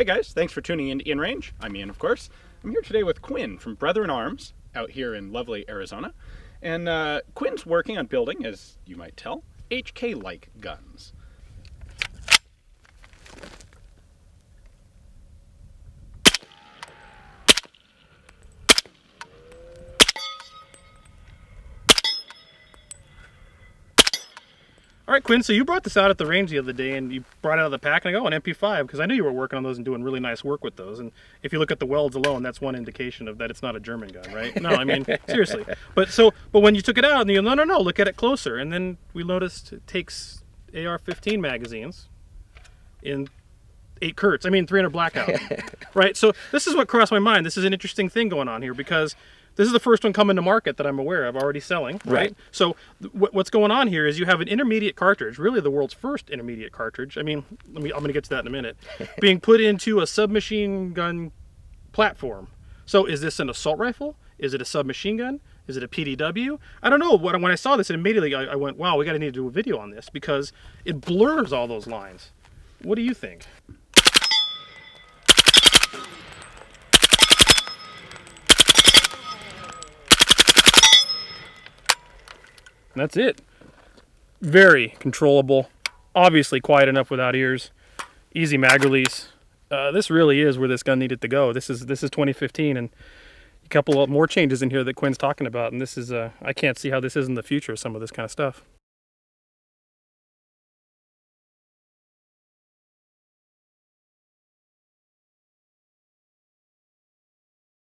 Hey guys, thanks for tuning in to InRange. I'm Ian, of course. I'm here today with Quinn from Brethren Arms out here in lovely Arizona. And uh, Quinn's working on building, as you might tell, HK like guns. All right, Quinn, so you brought this out at the range the other day and you brought it out of the pack and I go, oh, an MP5, because I knew you were working on those and doing really nice work with those. And if you look at the welds alone, that's one indication of that it's not a German gun, right? No, I mean, seriously. But so, but when you took it out and you no, no, no, look at it closer. And then we noticed it takes AR-15 magazines in eight Kurz. I mean, 300 blackout, right? So this is what crossed my mind. This is an interesting thing going on here because this is the first one coming to market that I'm aware of, already selling, right? Right. So what's going on here is you have an intermediate cartridge, really the world's first intermediate cartridge. I mean, let me, I'm going to get to that in a minute, being put into a submachine gun platform. So is this an assault rifle? Is it a submachine gun? Is it a PDW? I don't know. When when I saw this, immediately I, I went, "Wow, we got to need to do a video on this because it blurs all those lines." What do you think? That's it. Very controllable. Obviously quiet enough without ears. Easy mag release. Uh, this really is where this gun needed to go. This is this is 2015, and a couple more changes in here that Quinn's talking about. And this is uh, I can't see how this is in the future. Of some of this kind of stuff.